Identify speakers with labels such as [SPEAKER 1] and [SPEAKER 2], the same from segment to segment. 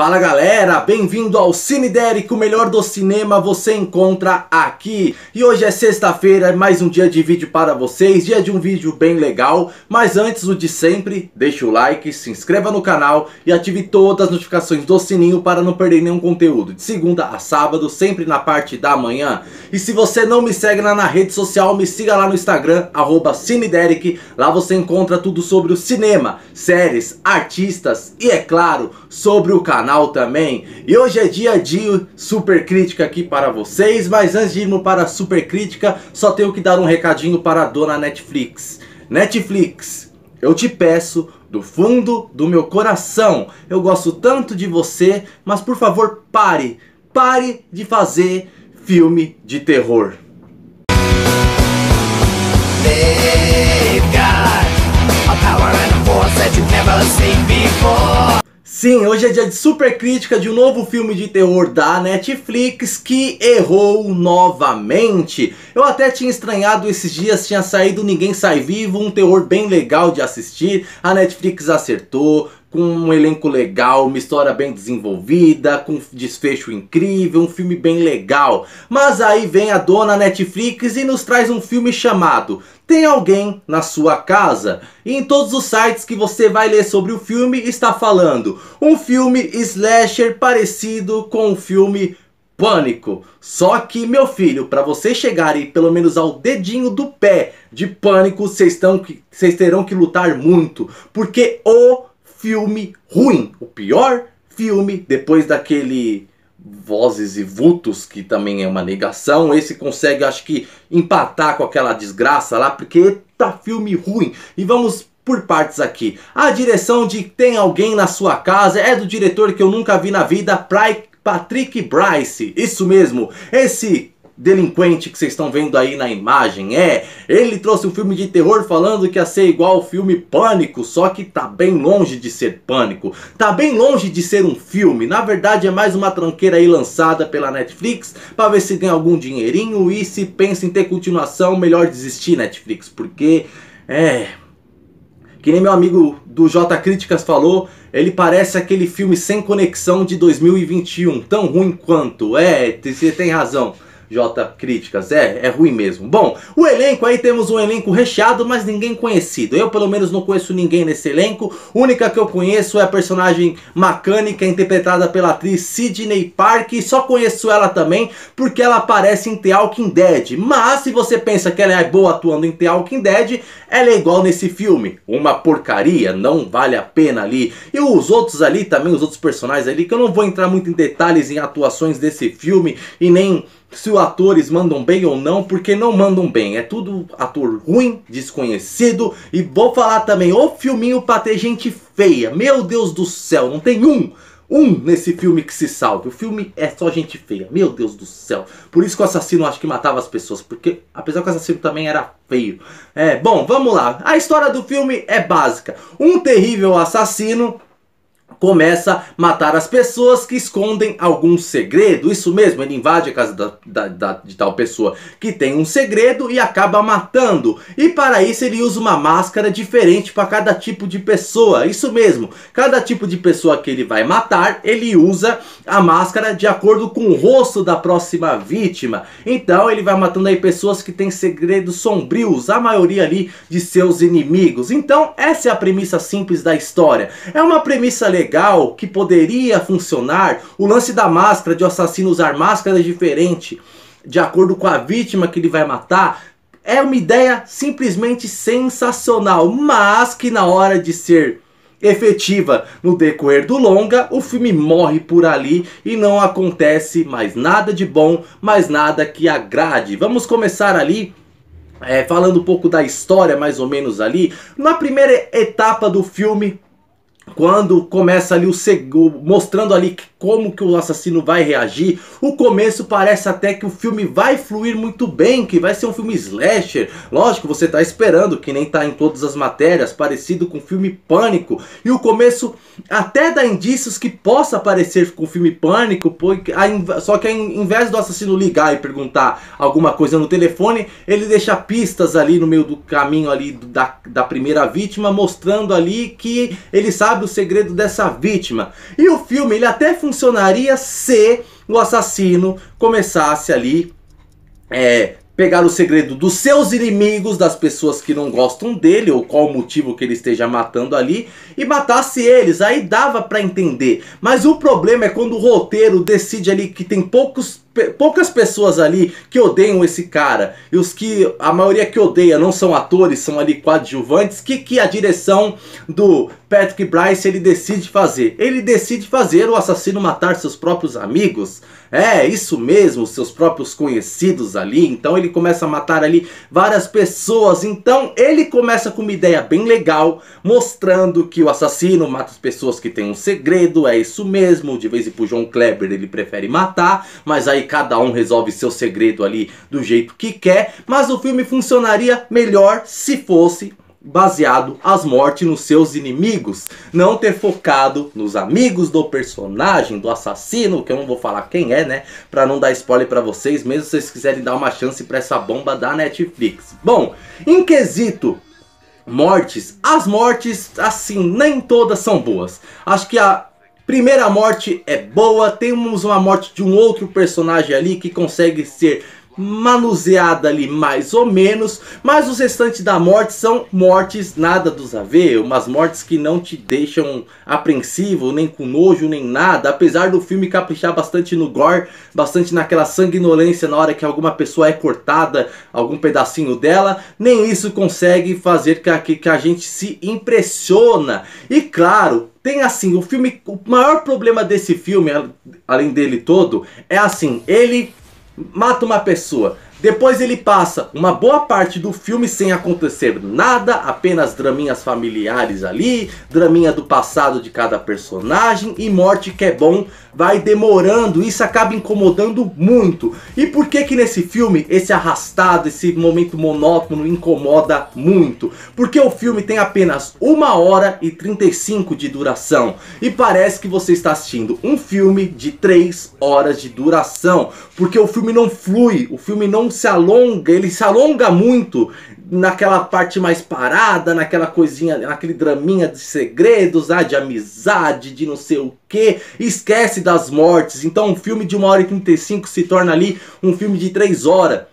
[SPEAKER 1] Fala galera, bem-vindo ao Cine Derek, o melhor do cinema você encontra aqui. E hoje é sexta-feira, mais um dia de vídeo para vocês, dia de um vídeo bem legal. Mas antes, o de sempre, deixa o like, se inscreva no canal e ative todas as notificações do sininho para não perder nenhum conteúdo. De segunda a sábado, sempre na parte da manhã. E se você não me segue lá na rede social, me siga lá no Instagram, arroba. Lá você encontra tudo sobre o cinema, séries, artistas e, é claro, sobre o canal canal também. E hoje é dia de super crítica aqui para vocês, mas antes de irmos para a super crítica, só tenho que dar um recadinho para a dona Netflix. Netflix, eu te peço do fundo do meu coração, eu gosto tanto de você, mas por favor pare, pare de fazer filme de terror. They've got a power and a force that you've never seen before. Sim, hoje é dia de super crítica de um novo filme de terror da Netflix que errou novamente. Eu até tinha estranhado esses dias, tinha saído Ninguém Sai Vivo, um terror bem legal de assistir. A Netflix acertou, com um elenco legal, uma história bem desenvolvida, com um desfecho incrível, um filme bem legal. Mas aí vem a dona Netflix e nos traz um filme chamado Tem Alguém na Sua Casa? E em todos os sites que você vai ler sobre o filme está falando um filme slasher parecido com o filme Pânico. Só que, meu filho, para você chegarem pelo menos ao dedinho do pé de Pânico, vocês terão que lutar muito. Porque o filme ruim. O pior filme depois daquele Vozes e Vultos, que também é uma negação. Esse consegue, acho que, empatar com aquela desgraça lá, porque tá filme ruim. E vamos por partes aqui. A direção de Tem Alguém na Sua Casa é do diretor que eu nunca vi na vida, Patrick Bryce. Isso mesmo, esse delinquente que vocês estão vendo aí na imagem. É, ele trouxe um filme de terror falando que ia ser igual ao filme Pânico, só que tá bem longe de ser Pânico. Tá bem longe de ser um filme. Na verdade é mais uma tranqueira aí lançada pela Netflix para ver se ganha algum dinheirinho e se pensa em ter continuação, melhor desistir Netflix, porque é, que nem meu amigo do J Críticas falou, ele parece aquele filme sem conexão de 2021, tão ruim quanto. É, você tem razão. J Críticas. É, é ruim mesmo. Bom, o elenco aí temos um elenco recheado, mas ninguém conhecido. Eu pelo menos não conheço ninguém nesse elenco. A única que eu conheço é a personagem mecânica interpretada pela atriz Sidney Park. E só conheço ela também porque ela aparece em The Walking Dead. Mas se você pensa que ela é boa atuando em The Walking Dead, ela é igual nesse filme. Uma porcaria, não vale a pena ali. E os outros ali também, os outros personagens ali, que eu não vou entrar muito em detalhes em atuações desse filme e nem se os atores mandam bem ou não, porque não mandam bem. É tudo ator ruim, desconhecido. E vou falar também, o filminho pra ter gente feia. Meu Deus do céu, não tem um, um nesse filme que se salve. O filme é só gente feia. Meu Deus do céu. Por isso que o assassino acho que matava as pessoas. Porque apesar que o assassino também era feio. É, bom, vamos lá. A história do filme é básica. Um terrível assassino começa a matar as pessoas que escondem algum segredo. Isso mesmo, ele invade a casa da, da, da, de tal pessoa que tem um segredo e acaba matando. E para isso ele usa uma máscara diferente para cada tipo de pessoa. Isso mesmo, cada tipo de pessoa que ele vai matar, ele usa a máscara de acordo com o rosto da próxima vítima. Então ele vai matando aí pessoas que têm segredos sombrios, a maioria ali de seus inimigos. Então essa é a premissa simples da história. É uma premissa legal legal que poderia funcionar, o lance da máscara, de o assassino usar máscaras diferentes de acordo com a vítima que ele vai matar, é uma ideia simplesmente sensacional, mas que na hora de ser efetiva no decorrer do longa, o filme morre por ali e não acontece mais nada de bom, mais nada que agrade. Vamos começar ali é, falando um pouco da história, mais ou menos ali. Na primeira etapa do filme, quando começa ali o mostrando ali como que o assassino vai reagir, o começo parece até que o filme vai fluir muito bem, que vai ser um filme slasher. Lógico, você está esperando, que nem está em todas as matérias, parecido com o filme Pânico. E o começo até dá indícios que possa parecer com o filme Pânico, porque, só que ao invés do assassino ligar e perguntar alguma coisa no telefone, ele deixa pistas ali no meio do caminho ali da, da primeira vítima, mostrando ali que ele sabe o segredo dessa vítima. E o filme ele até funcionaria se o assassino começasse ali é, pegar o segredo dos seus inimigos, das pessoas que não gostam dele, ou qual o motivo que ele esteja matando ali, e matasse eles. Aí dava para entender. Mas o problema é quando o roteiro decide ali que tem poucos poucas pessoas ali que odeiam esse cara e os que a maioria que odeia não são atores, são ali coadjuvantes, que que a direção do Patrick Bryce ele decide fazer? Ele decide fazer o assassino matar seus próprios amigos. É, isso mesmo, seus próprios conhecidos ali. Então ele começa a matar ali várias pessoas. Então ele começa com uma ideia bem legal, mostrando que o assassino mata as pessoas que têm um segredo, é isso mesmo. De vez em quando João Kleber ele prefere matar, mas aí cada um resolve seu segredo ali do jeito que quer. Mas o filme funcionaria melhor se fosse baseado as mortes nos seus inimigos, não ter focado nos amigos do personagem, do assassino, que eu não vou falar quem é, né, para não dar spoiler para vocês, mesmo se vocês quiserem dar uma chance para essa bomba da Netflix. Bom, em quesito mortes, as mortes assim, nem todas são boas. Acho que a primeira morte é boa, temos uma morte de um outro personagem ali que consegue ser manuseada ali mais ou menos, mas os restantes da morte são mortes nada dos a ver, umas mortes que não te deixam apreensivo, nem com nojo, nem nada, apesar do filme caprichar bastante no gore, bastante naquela sanguinolência na hora que alguma pessoa é cortada, algum pedacinho dela, nem isso consegue fazer que, que a gente se impressiona. E claro, tem assim, o filme, o maior problema desse filme, além dele todo, é assim, ele mata uma pessoa. Depois ele passa uma boa parte do filme sem acontecer nada, apenas draminhas familiares ali, draminha do passado de cada personagem e morte que é bom, vai demorando, isso acaba incomodando muito. E por que que nesse filme esse arrastado, esse momento monótono incomoda muito? Porque o filme tem apenas 1 hora e 35 de duração e parece que você está assistindo um filme de 3 horas de duração, porque o filme não flui, o filme não se alonga, ele se alonga muito naquela parte mais parada, naquela coisinha, naquele draminha de segredos, ah, de amizade, de não sei o que, esquece das mortes. Então um filme de 1 hora e 35 se torna ali um filme de 3 horas.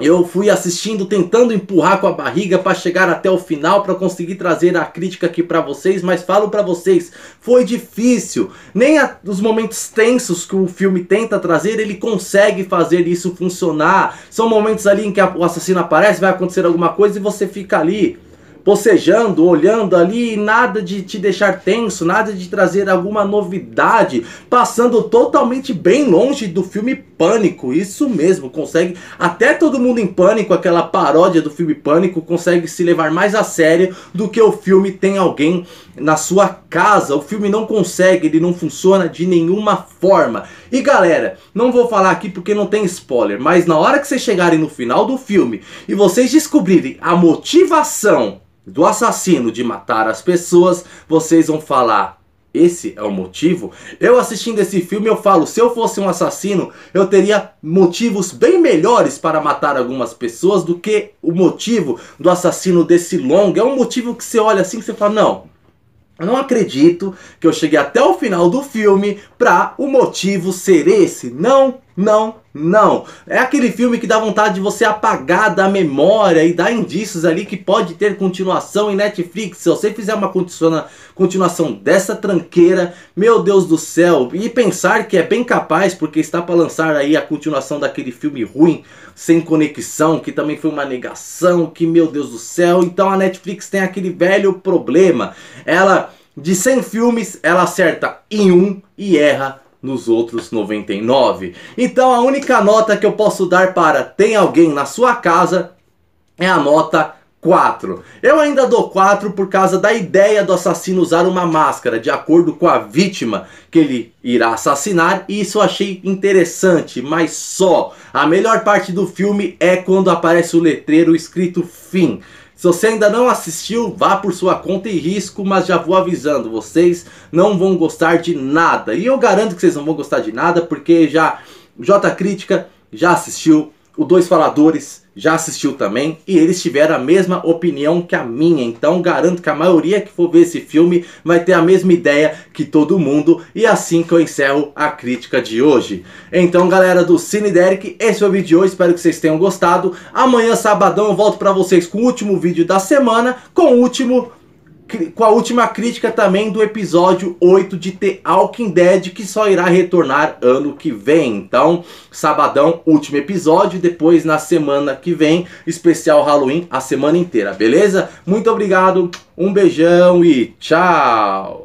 [SPEAKER 1] Eu fui assistindo, tentando empurrar com a barriga para chegar até o final para conseguir trazer a crítica aqui para vocês, mas falo para vocês, foi difícil. Nem a, os momentos tensos que o filme tenta trazer, ele consegue fazer isso funcionar. São momentos ali em que a, o assassino aparece, vai acontecer alguma coisa e você fica ali bocejando, olhando ali, nada de te deixar tenso, nada de trazer alguma novidade, passando totalmente bem longe do filme Pânico, isso mesmo, consegue, até todo mundo em Pânico, aquela paródia do filme Pânico, consegue se levar mais a sério do que o filme Tem Alguém na Sua Casa, o filme não consegue, ele não funciona de nenhuma forma. E galera, não vou falar aqui porque não tem spoiler, mas na hora que vocês chegarem no final do filme e vocês descobrirem a motivação do assassino de matar as pessoas, vocês vão falar: esse é o motivo? Eu assistindo esse filme eu falo, se eu fosse um assassino, eu teria motivos bem melhores para matar algumas pessoas do que o motivo do assassino desse longo. É um motivo que você olha assim e você fala, não, eu não acredito que eu cheguei até o final do filme para o motivo ser esse. Não, não, não. É aquele filme que dá vontade de você apagar da memória e dar indícios ali que pode ter continuação em Netflix. Se você fizer uma continuação dessa tranqueira, meu Deus do céu, e pensar que é bem capaz porque está para lançar aí a continuação daquele filme ruim, sem conexão, que também foi uma negação, que meu Deus do céu. Então a Netflix tem aquele velho problema. Ela de 100 filmes, ela acerta em um e erra nos outros 99. Então a única nota que eu posso dar para Tem Alguém na Sua Casa é a nota 4. Eu ainda dou 4 por causa da ideia do assassino usar uma máscara de acordo com a vítima que ele irá assassinar e isso eu achei interessante, mas só. A melhor parte do filme é quando aparece o letreiro escrito fim. Se você ainda não assistiu, vá por sua conta e risco, mas já vou avisando, vocês não vão gostar de nada. E eu garanto que vocês não vão gostar de nada, porque já J Crítica já assistiu, o Dois Faladores já assistiu também e eles tiveram a mesma opinião que a minha. Então garanto que a maioria que for ver esse filme vai ter a mesma ideia que todo mundo. E assim que eu encerro a crítica de hoje. Então galera do Cine Derek, esse foi o vídeo de hoje. Espero que vocês tenham gostado. Amanhã, sabadão, eu volto para vocês com o último vídeo da semana. Com o último com a última crítica também do episódio 8 de The Walking Dead, que só irá retornar ano que vem. Então, sabadão, último episódio, depois na semana que vem, especial Halloween, a semana inteira, beleza? Muito obrigado, um beijão e tchau!